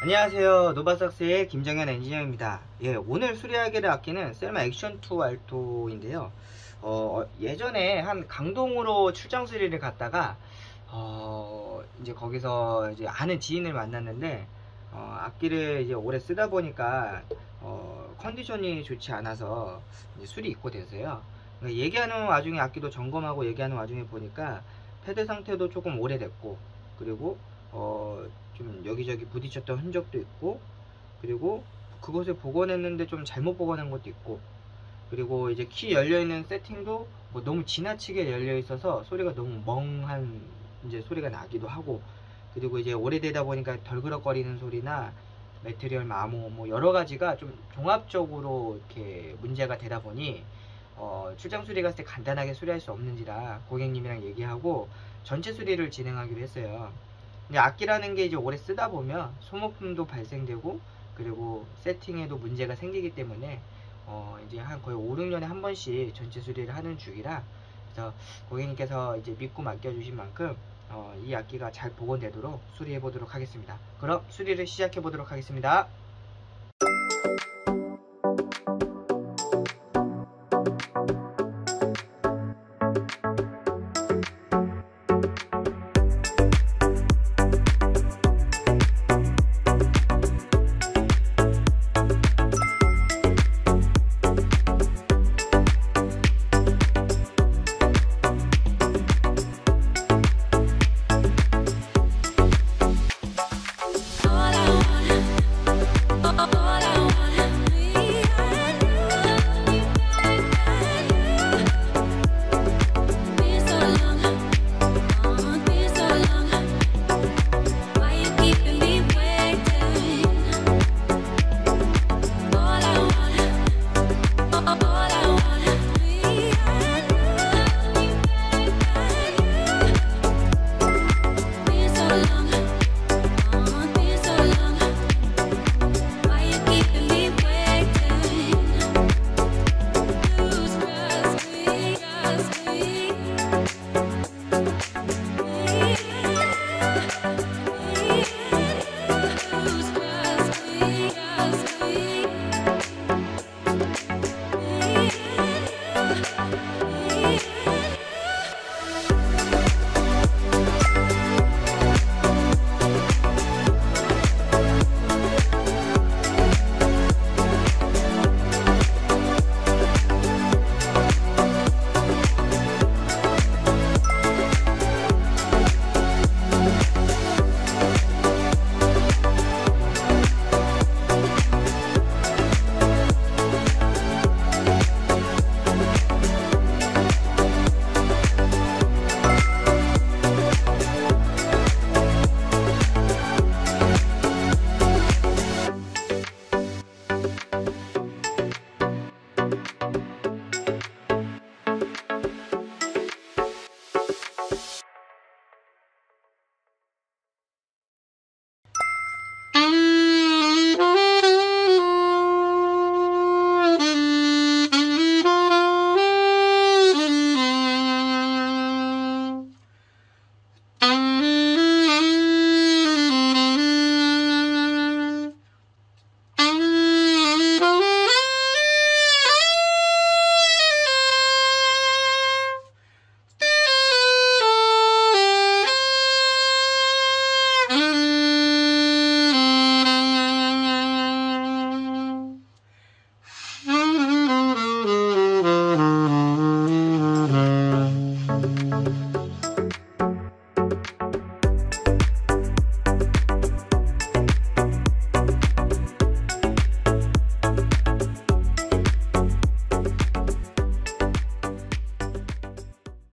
안녕하세요. 노바삭스의 김정현 엔지니어입니다. 예, 오늘 수리하게 악기는 셀마 액션2 알토인데요. 어, 예전에 한 강동으로 출장 수리를 갔다가 어, 이제 거기서 이제 아는 지인을 만났는데 어, 악기를 이제 오래 쓰다 보니까 어, 컨디션이 좋지 않아서 수리 입고 됐어요. 그러니까 얘기하는 와중에 악기도 점검하고 얘기하는 와중에 보니까 패드 상태도 조금 오래됐고 그리고 어, 좀 여기저기 부딪혔던 흔적도 있고 그리고 그것을 복원했는데 좀 잘못 복원한 것도 있고 그리고 이제 키 열려있는 세팅도 뭐 너무 지나치게 열려있어서 소리가 너무 멍한 이제 소리가 나기도 하고 그리고 이제 오래되다 보니까 덜그럭거리는 소리나 매트리얼 마모 뭐 여러 가지가 좀 종합적으로 이렇게 문제가 되다 보니 어, 출장 수리 갔을 때 간단하게 수리할 수 없는지라 고객님이랑 얘기하고 전체 수리를 진행하기로 했어요. 근데 악기라는 게 이제 오래 쓰다 보면 소모품도 발생되고 그리고 세팅에도 문제가 생기기 때문에 어 이제 한 거의 5, 6년에 한 번씩 전체 수리를 하는 중이라 그래서 고객님께서 이제 믿고 맡겨주신 만큼 어, 이 악기가 잘 복원되도록 수리해 보도록 하겠습니다. 그럼 수리를 시작해 보도록 하겠습니다.